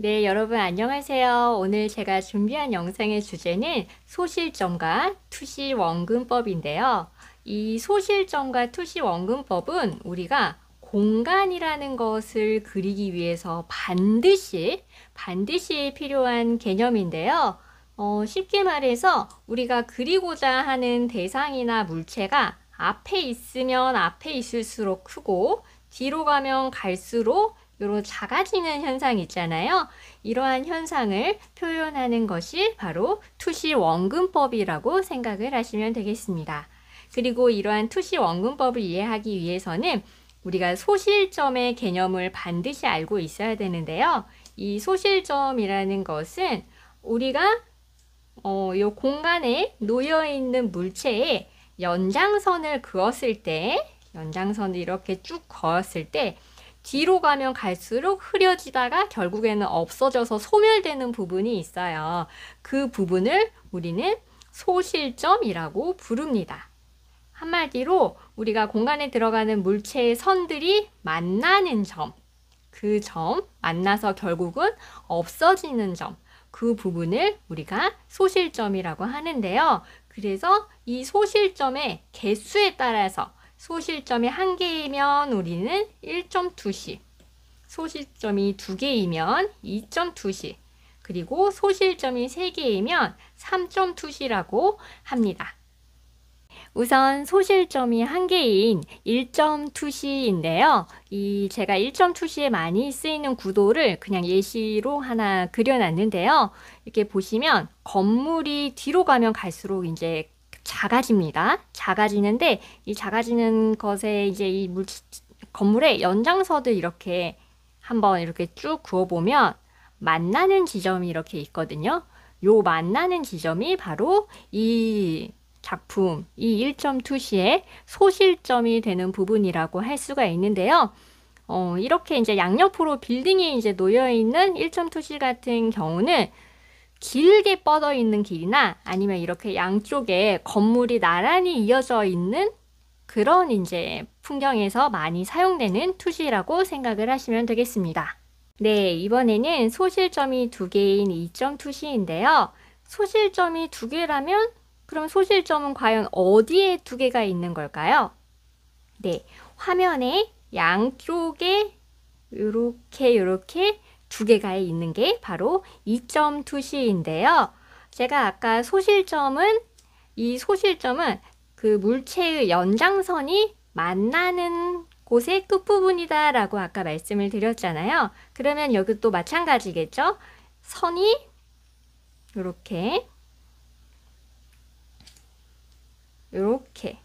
네, 여러분 안녕하세요. 오늘 제가 준비한 영상의 주제는 소실점과 투시 원근법인데요. 이 소실점과 투시 원근법은 우리가 공간이라는 것을 그리기 위해서 반드시 반드시 필요한 개념인데요. 어, 쉽게 말해서 우리가 그리고자 하는 대상이나 물체가 앞에 있으면 앞에 있을수록 크고 뒤로 가면 갈수록 요런 작아지는 현상 있잖아요. 이러한 현상을 표현하는 것이 바로 투시 원근법이라고 생각을 하시면 되겠습니다. 그리고 이러한 투시 원근법을 이해하기 위해서는 우리가 소실점의 개념을 반드시 알고 있어야 되는데요. 이 소실점이라는 것은 우리가 어, 요 공간에 놓여 있는 물체에 연장선을 그었을 때, 연장선을 이렇게 쭉 그었을 때, 뒤로 가면 갈수록 흐려지다가 결국에는 없어져서 소멸되는 부분이 있어요. 그 부분을 우리는 소실점이라고 부릅니다. 한마디로 우리가 공간에 들어가는 물체의 선들이 만나는 점, 그 점, 만나서 결국은 없어지는 점, 그 부분을 우리가 소실점이라고 하는데요. 그래서 이 소실점의 개수에 따라서 소실점이 한 개이면 우리는 1.2시, 소실점이 두 개이면 2.2시, 그리고 소실점이 세 개이면 3.2시라고 합니다. 우선 소실점이 한 개인 1.2시인데요. 이 제가 1.2시에 많이 쓰이는 구도를 그냥 예시로 하나 그려놨는데요. 이렇게 보시면 건물이 뒤로 가면 갈수록 이제 작아집니다. 작아지는데 이 작아지는 것에 이제 이 물, 건물의 연장선을 이렇게 한번 이렇게 쭉 그어보면 만나는 지점이 이렇게 있거든요. 요 만나는 지점이 바로 이 작품, 이 1.2시의 소실점이 되는 부분이라고 할 수가 있는데요. 어, 이렇게 이제 양옆으로 빌딩이 이제 놓여 있는 1.2시 같은 경우는 길게 뻗어 있는 길이나 아니면 이렇게 양쪽에 건물이 나란히 이어져 있는 그런 이제 풍경에서 많이 사용되는 투시라고 생각을 하시면 되겠습니다. 네, 이번에는 소실점이 두 개인 2.2시인데요. 소실점이 두 개라면 그럼 소실점은 과연 어디에 두 개가 있는 걸까요? 네, 화면에 양쪽에 이렇게 이렇게 두 개가 있는 게 바로 2.2시인데요. 제가 아까 소실점은 이 소실점은 그 물체의 연장선이 만나는 곳의 끝부분이다 라고 아까 말씀을 드렸잖아요. 그러면 여기 또 마찬가지겠죠? 선이 이렇게 이렇게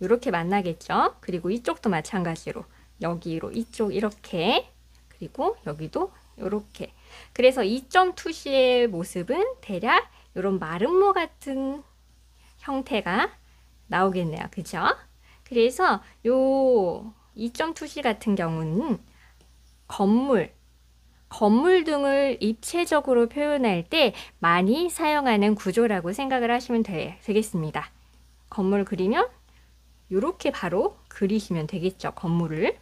이렇게 만나겠죠. 그리고 이쪽도 마찬가지로 여기로 이쪽 이렇게 그리고 여기도 이렇게 그래서 2.2C의 모습은 대략 이런 마름모 같은 형태가 나오겠네요. 그죠? 그래서 요 2.2C 같은 경우는 건물 건물 등을 입체적으로 표현할 때 많이 사용하는 구조라고 생각을 하시면 되, 겠습니다 건물 그리면 이렇게 바로 그리시면 되겠죠. 건물을.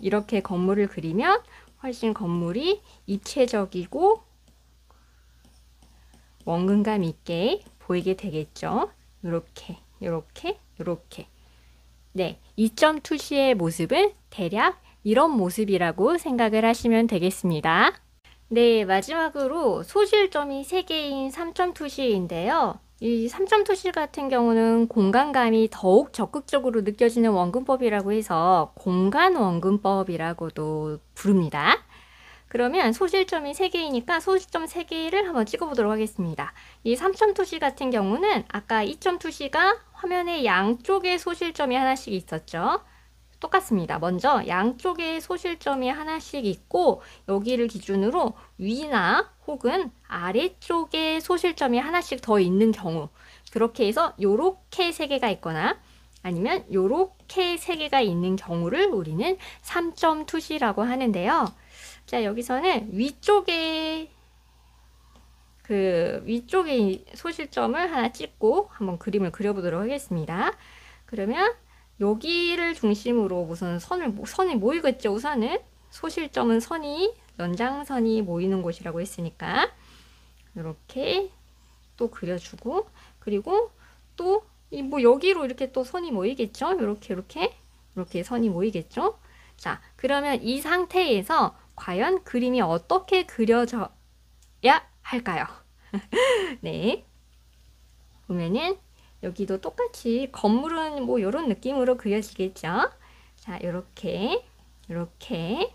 이렇게 건물을 그리면 훨씬 건물이 입체적이고 원근감 있게 보이게 되겠죠. 이렇게, 이렇게, 이렇게. 네, 2.2C의 모습은 대략 이런 모습이라고 생각을 하시면 되겠습니다. 네, 마지막으로 소실점이 3개인 3.2C인데요. 이 3.2실 같은 경우는 공간감이 더욱 적극적으로 느껴지는 원근법이라고 해서 공간 원근법이라고도 부릅니다. 그러면 소실점이 3개이니까 소실점 3개를 한번 찍어보도록 하겠습니다. 이 3.2시 같은 경우는 아까 2.2시가 화면의 양쪽에 소실점이 하나씩 있었죠. 똑같습니다. 먼저 양쪽에 소실점이 하나씩 있고 여기를 기준으로 위나 혹은 아래쪽에 소실점이 하나씩 더 있는 경우 그렇게 해서 요렇게 세 개가 있거나 아니면 요렇게 세 개가 있는 경우를 우리는 3.2시라고 하는데요. 자, 여기서는 위쪽에 그 위쪽에 소실점을 하나 찍고 한번 그림을 그려보도록 하겠습니다. 그러면 여기를 중심으로 우선 선을 선이 모이겠죠 우선은 소실점은 선이 연장선이 모이는 곳이라고 했으니까 이렇게 또 그려주고 그리고 또 이 뭐 여기로 이렇게 또 선이 모이겠죠? 이렇게 이렇게 이렇게 선이 모이겠죠? 자, 그러면 이 상태에서 과연 그림이 어떻게 그려져야 할까요? 네. 보면은 여기도 똑같이 건물은 뭐 이런 느낌으로 그려지겠죠? 자, 이렇게 이렇게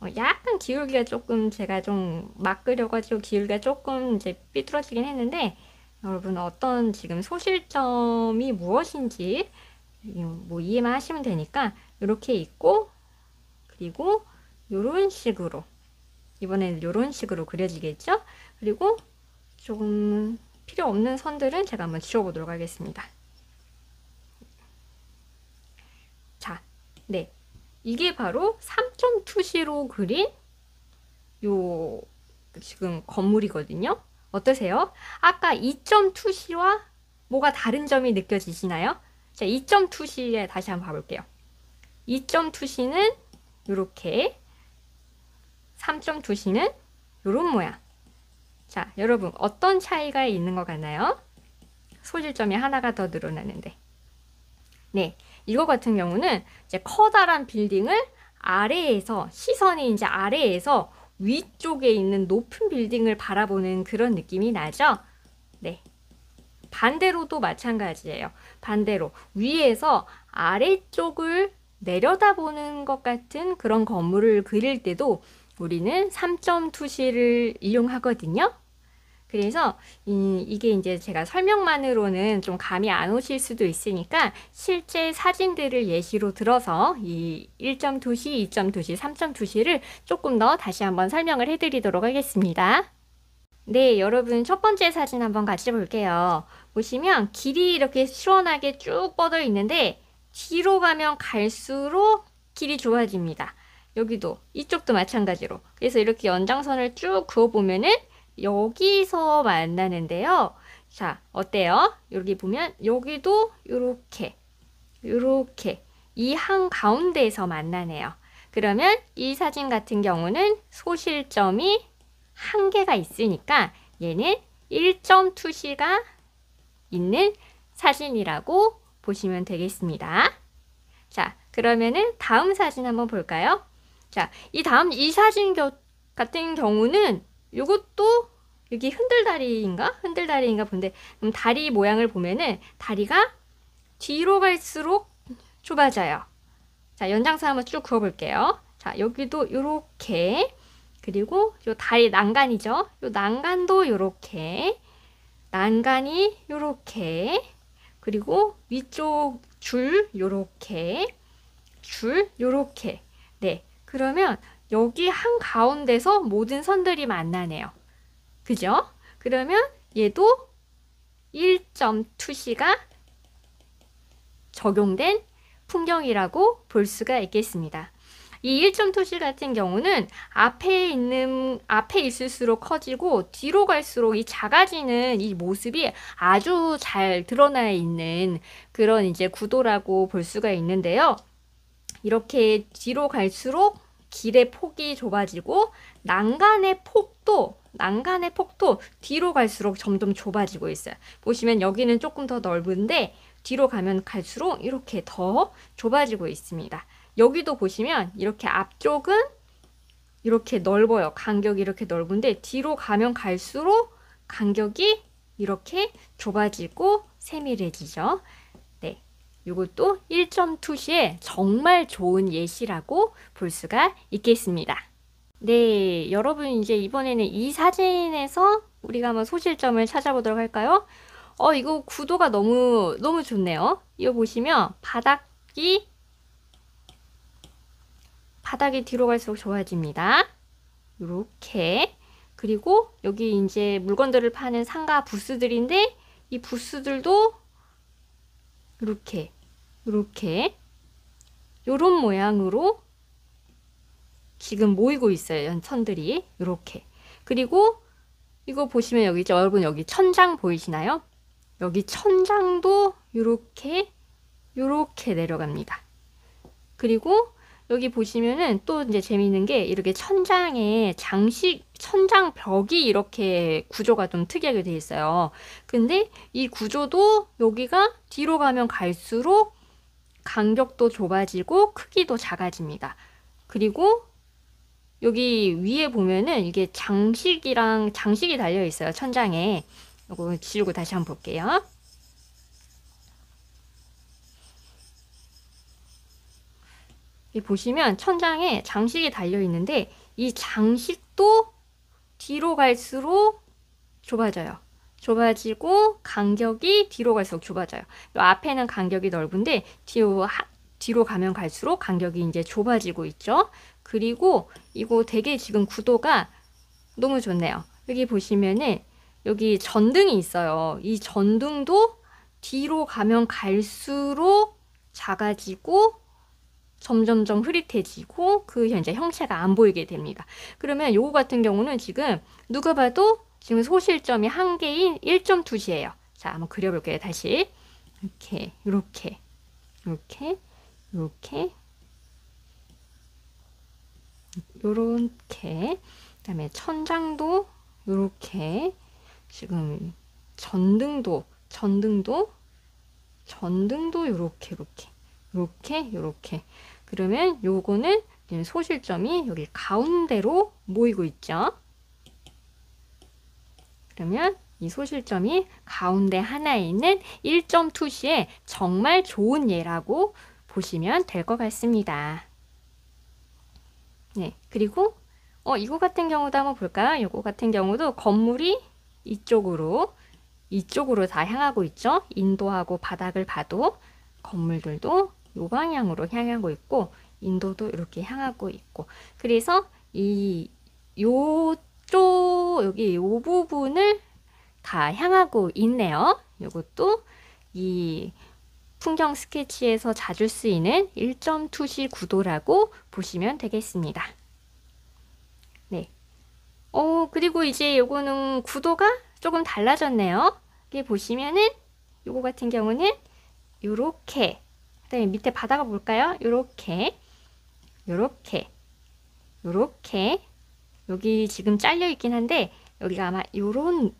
어, 약간 기울기가 조금 제가 좀 막 그려가지고 기울기가 조금 이제 삐뚤어지긴 했는데 여러분 어떤 지금 소실점이 무엇인지 뭐 이해만 하시면 되니까 이렇게 있고 그리고 이런 식으로 이번에는 이런 식으로 그려지겠죠? 그리고 조금 필요 없는 선들은 제가 한번 지워보도록 하겠습니다. 자, 네. 이게 바로 3점 투시로 그린 요 지금 건물이거든요. 어떠세요? 아까 2점 투시와 뭐가 다른 점이 느껴지시나요? 자, 2점 투시에 다시 한번 봐볼게요. 2점 투시는 이렇게 3점 투시는 이런 모양. 자, 여러분 어떤 차이가 있는 것 같나요? 소질점이 하나가 더 늘어나는데. 네, 이거 같은 경우는 이제 커다란 빌딩을 아래에서 시선이 이제 아래에서 위쪽에 있는 높은 빌딩을 바라보는 그런 느낌이 나죠? 네. 반대로도 마찬가지예요. 반대로 위에서 아래쪽을 내려다보는 것 같은 그런 건물을 그릴 때도 우리는 3점 투시를 이용하거든요. 그래서 이, 게 이제 제가 설명만으로는 좀 감이 안 오실 수도 있으니까 실제 사진들을 예시로 들어서 이 1점 투시, 2점 투시, 3점 투시를 조금 더 다시 한번 설명을 해드리도록 하겠습니다. 네, 여러분 첫 번째 사진 한번 같이 볼게요. 보시면 길이 이렇게 시원하게 쭉 뻗어 있는데 뒤로 가면 갈수록 길이 좋아집니다. 여기도 이쪽도 마찬가지로. 그래서 이렇게 연장선을 쭉 그어 보면은 여기서 만나는데요. 자, 어때요? 여기 보면 여기도 이렇게 이렇게 이 한 가운데에서 만나네요. 그러면 이 사진 같은 경우는 소실점이 한 개가 있으니까 얘는 1점 투시가 있는 사진이라고 보시면 되겠습니다. 자, 그러면은 다음 사진 한번 볼까요? 자, 이 다음 이 사진 같은 경우는 이것도 여기 흔들다리인가? 흔들다리인가 본데 음, 다리 모양을 보면은 다리가 뒤로 갈수록 좁아져요. 자, 연장선 한번 쭉 그어볼게요. 자, 여기도 이렇게 그리고 요 다리 난간이죠. 요 난간도 이렇게 난간이 이렇게 그리고 위쪽 줄 요렇게 줄 요렇게 네 그러면 여기 한 가운데서 모든 선들이 만나네요. 그죠? 그러면 얘도 1점 투시가 적용된 풍경이라고 볼 수가 있겠습니다. 이 1점 투시 같은 경우는 앞에 있는 앞에 있을수록 커지고 뒤로 갈수록 이 작아지는 이 모습이 아주 잘 드러나 있는 그런 이제 구도라고 볼 수가 있는데요. 이렇게 뒤로 갈수록 길의 폭이 좁아지고 난간의 폭도 난간의 폭도 뒤로 갈수록 점점 좁아지고 있어요. 보시면 여기는 조금 더 넓은데 뒤로 가면 갈수록 이렇게 더 좁아지고 있습니다. 여기도 보시면 이렇게 앞쪽은 이렇게 넓어요. 간격이 이렇게 넓은데 뒤로 가면 갈수록 간격이 이렇게 좁아지고 세밀해지죠. 이것도 1점 투시에 정말 좋은 예시라고 볼 수가 있겠습니다. 네, 여러분 이제 이번에는 이 사진에서 우리가 한번 소실점을 찾아보도록 할까요? 어, 이거 구도가 너무 너무 좋네요. 이거 보시면 바닥이 바닥이 뒤로 갈수록 좋아집니다. 이렇게 그리고 여기 이제 물건들을 파는 상가 부스들인데 이 부스들도 이렇게 이렇게 요런 모양으로 지금 모이고 있어요. 연천들이 이렇게 그리고 이거 보시면 여기 여러분 여기 천장 보이시나요? 여기 천장도 이렇게 요렇게 내려갑니다. 그리고 여기 보시면은 또 이제 재미있는 게 이렇게 천장에 장식 천장 벽이 이렇게 구조가 좀 특이하게 돼 있어요. 근데 이 구조도 여기가 뒤로 가면 갈수록 간격도 좁아지고 크기도 작아집니다. 그리고 여기 위에 보면은 이게 장식이랑 장식이 달려 있어요. 천장에. 이거 지우고 다시 한번 볼게요. 보시면 천장에 장식이 달려 있는데 이 장식도 뒤로 갈수록 좁아져요. 좁아지고 간격이 뒤로 갈수록 좁아져요. 이 앞에는 간격이 넓은데 뒤로 하, 뒤로 가면 갈수록 간격이 이제 좁아지고 있죠. 그리고 이거 되게 지금 구도가 너무 좋네요. 여기 보시면은 여기 전등이 있어요. 이 전등도 뒤로 가면 갈수록 작아지고 점점점 흐릿해지고 그 현재 형체가 안 보이게 됩니다. 그러면 요거 같은 경우는 지금 누가 봐도 지금 소실점이 한 개인 1.2시예요. 자, 한번 그려볼게요. 다시 이렇게 이렇게 이렇게 이렇게 요렇게 그다음에 천장도 요렇게 지금 전등도 전등도 전등도 요렇게 요렇게 요렇게 요렇게 그러면 요거는 소실점이 여기 가운데로 모이고 있죠. 그러면 이 소실점이 가운데 하나에 있는 1.2시의 정말 좋은 예라고 보시면 될 것 같습니다. 네, 그리고 어, 이거 같은 경우도 한번 볼까요? 이거 같은 경우도 건물이 이쪽으로 이쪽으로 다 향하고 있죠. 인도하고 바닥을 봐도 건물들도 이 방향으로 향하고 있고 인도도 이렇게 향하고 있고 그래서 이 요쪽 여기 요 부분을 다 향하고 있네요. 이것도 이 풍경 스케치에서 자주 쓰이는 1.2시 구도라고 보시면 되겠습니다. 네. 어, 그리고 이제 요거는 구도가 조금 달라졌네요. 여기 보시면은 요거 같은 경우는 요렇게 그다음에 밑에 바다가 볼까요? 요렇게 요렇게 요렇게 여기 지금 잘려 있긴 한데 여기가 아마 요런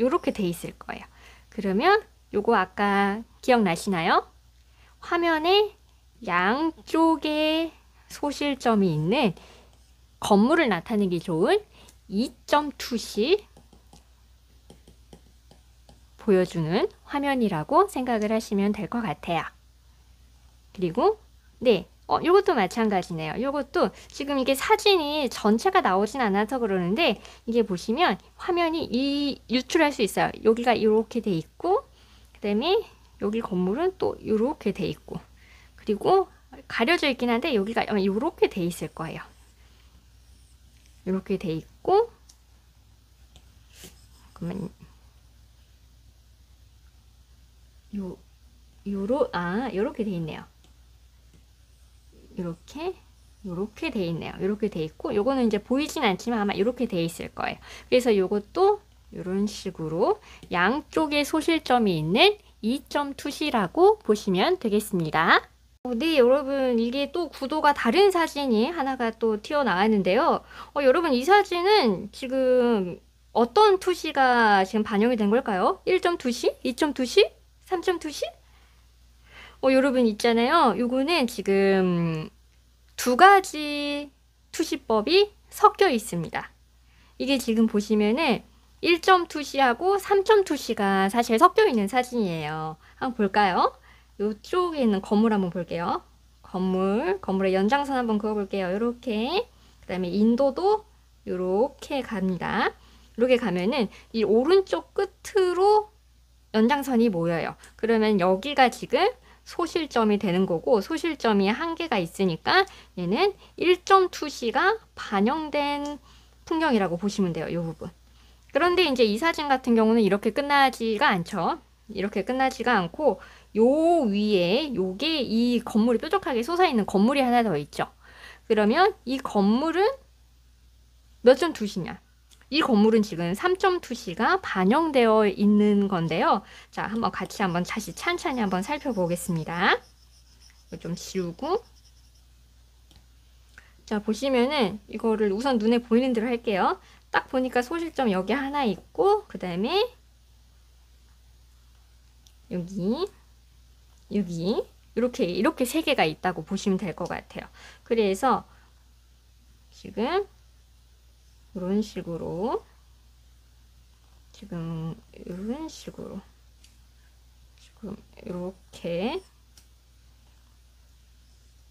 요렇게 돼 있을 거예요. 그러면 요거 아까 기억나시나요? 화면에 양쪽에 소실점이 있는 건물을 나타내기 좋은 2.2시 보여주는 화면이라고 생각을 하시면 될 것 같아요. 그리고 네, 어, 요것도 마찬가지네요. 요것도 지금 이게 사진이 전체가 나오진 않아서 그러는데 이게 보시면 화면이 이 유출할 수 있어요. 여기가 이렇게 돼 있고 그다음에 여기 건물은 또 이렇게 돼 있고 그리고 가려져 있긴 한데 여기가 이렇게 돼 있을 거예요. 이렇게 돼 있고 그러면 요 요로 아 요렇게 돼 있네요. 이렇게 이렇게 돼 있네요. 이렇게 돼 있고 요거는 이제 보이진 않지만 아마 이렇게 돼 있을 거예요. 그래서 요것도 이런 식으로 양쪽에 소실점이 있는 2.2시라고 보시면 되겠습니다. 어, 네, 여러분 이게 또 구도가 다른 사진이 하나가 또 튀어나왔는데요. 어, 여러분 이 사진은 지금 어떤 투시가 지금 반영이 된 걸까요? 1.2시? 2.2시? 3.2시? 어, 여러분 있잖아요. 요거는 지금 두 가지 투시법이 섞여 있습니다. 이게 지금 보시면은 1.2시하고 3.2시가 사실 섞여 있는 사진이에요. 한번 볼까요? 이쪽에 있는 건물 한번 볼게요. 건물, 건물의 연장선 한번 그어볼게요. 이렇게. 그 다음에 인도도 이렇게 갑니다. 이렇게 가면은 이 오른쪽 끝으로 연장선이 모여요. 그러면 여기가 지금 소실점이 되는 거고 소실점이 한계가 있으니까 얘는 1.2C가 반영된 풍경이라고 보시면 돼요. 이 부분. 그런데 이제 이 사진 같은 경우는 이렇게 끝나지가 않죠. 이렇게 끝나지가 않고 요 위에 요게 이 건물이 뾰족하게 솟아있는 건물이 하나 더 있죠. 그러면 이 건물은 몇 점 두시냐? 이 건물은 지금 3.2C가 반영되어 있는 건데요. 자, 한번 같이 한번 다시 찬찬히 한번 살펴보겠습니다. 좀 지우고 자, 보시면은 이거를 우선 눈에 보이는 대로 할게요. 딱 보니까 소실점 여기 하나 있고 그 다음에 여기 여기 이렇게 이렇게 세 개가 있다고 보시면 될 것 같아요. 그래서 지금 이런 식으로 지금 이런 식으로 지금 이렇게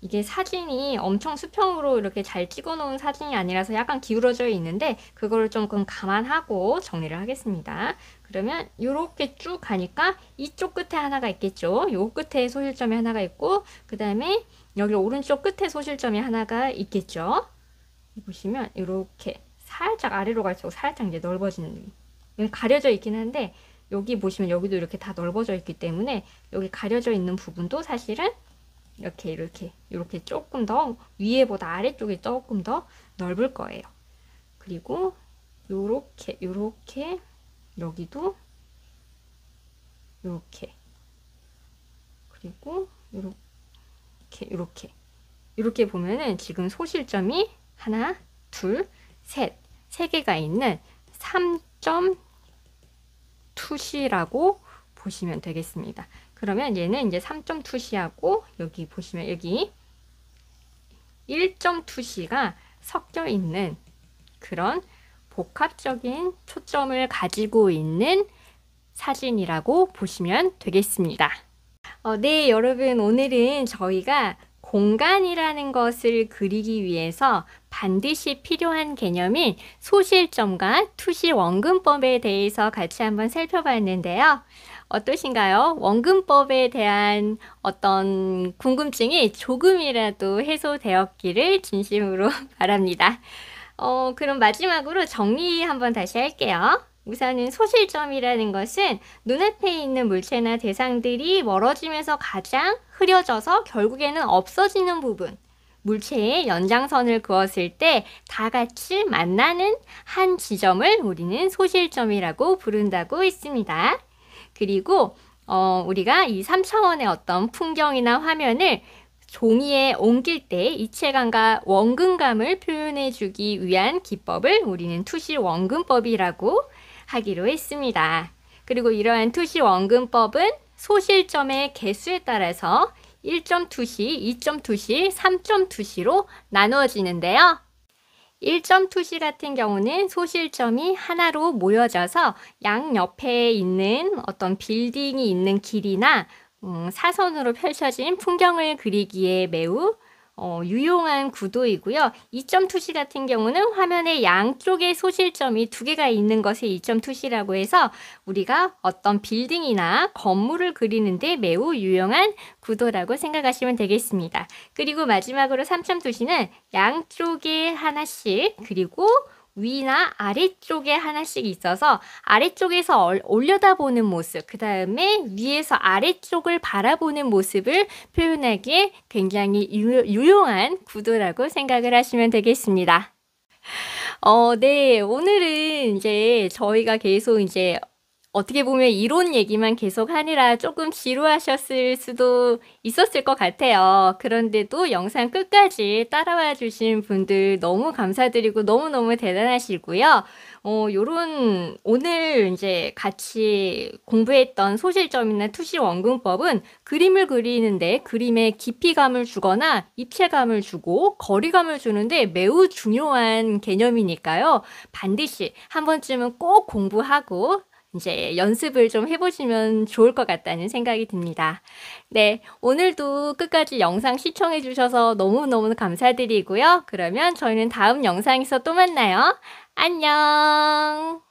이게 사진이 엄청 수평으로 이렇게 잘 찍어 놓은 사진이 아니라서 약간 기울어져 있는데 그거를 조금 감안하고 정리를 하겠습니다. 그러면 이렇게 쭉 가니까 이쪽 끝에 하나가 있겠죠. 요 끝에 소실점이 하나가 있고 그 다음에 여기 오른쪽 끝에 소실점이 하나가 있겠죠. 보시면 이렇게 살짝 아래로 갈수록 살짝 이제 넓어지는 여기 가려져 있긴 한데 여기 보시면 여기도 이렇게 다 넓어져 있기 때문에 여기 가려져 있는 부분도 사실은 이렇게 이렇게 이렇게 조금 더 위에보다 아래쪽이 조금 더 넓을 거예요. 그리고 요렇게 요렇게 여기도 요렇게. 그리고 요렇게 요렇게. 이렇게 보면은 지금 소실점이 하나, 둘, 셋, 세 개가 있는 3.2C라고 보시면 되겠습니다. 그러면 얘는 이제 3.2C하고 여기 보시면 여기 1.2C가 섞여 있는 그런 복합적인 초점을 가지고 있는 사진이라고 보시면 되겠습니다. 어, 네, 여러분 오늘은 저희가 공간이라는 것을 그리기 위해서 반드시 필요한 개념인 소실점과 투시 원근법에 대해서 같이 한번 살펴봤는데요. 어떠신가요? 원근법에 대한 어떤 궁금증이 조금이라도 해소되었기를 진심으로 바랍니다. 어, 그럼 마지막으로 정리 한번 다시 할게요. 우선은 소실점이라는 것은 눈앞에 있는 물체나 대상들이 멀어지면서 가장 흐려져서 결국에는 없어지는 부분. 물체의 연장선을 그었을 때 다 같이 만나는 한 지점을 우리는 소실점이라고 부른다고 했습니다. 그리고 어, 우리가 이 3차원의 어떤 풍경이나 화면을 종이에 옮길 때 이체감과 원근감을 표현해 주기 위한 기법을 우리는 투시 원근법이라고 하기로 했습니다. 그리고 이러한 투시 원근법은 소실점의 개수에 따라서 1.2시, 2.2시, 3.2시로 나누어지는데요. 1.2시 같은 경우는 소실점이 하나로 모여져서 양옆에 있는 어떤 빌딩이 있는 길이나 음, 사선으로 펼쳐진 풍경을 그리기에 매우 어, 유용한 구도이고요. 2.2시 같은 경우는 화면의 양쪽에 소실점이 두 개가 있는 것을 2.2시라고 해서 우리가 어떤 빌딩이나 건물을 그리는데 매우 유용한 구도라고 생각하시면 되겠습니다. 그리고 마지막으로 3.2시는 양쪽에 하나씩 그리고 위나 아래쪽에 하나씩 있어서 아래쪽에서 올려다보는 모습, 그 다음에 위에서 아래쪽을 바라보는 모습을 표현하기에 굉장히 유, 용한 구도라고 생각을 하시면 되겠습니다. 어, 네. 오늘은 이제 저희가 계속 이제 어떻게 보면 이론 얘기만 계속 하느라 조금 지루하셨을 수도 있었을 것 같아요. 그런데도 영상 끝까지 따라와 주신 분들 너무 감사드리고 너무너무 대단하시고요. 어, 요런, 오늘 이제 같이 공부했던 소실점이나 투시 원근법은 그림을 그리는데 그림에 깊이감을 주거나 입체감을 주고 거리감을 주는데 매우 중요한 개념이니까요. 반드시 한 번쯤은 꼭 공부하고 이제 연습을 좀 해보시면 좋을 것 같다는 생각이 듭니다. 네, 오늘도 끝까지 영상 시청해 주셔서 너무너무 감사드리고요. 그러면 저희는 다음 영상에서 또 만나요. 안녕!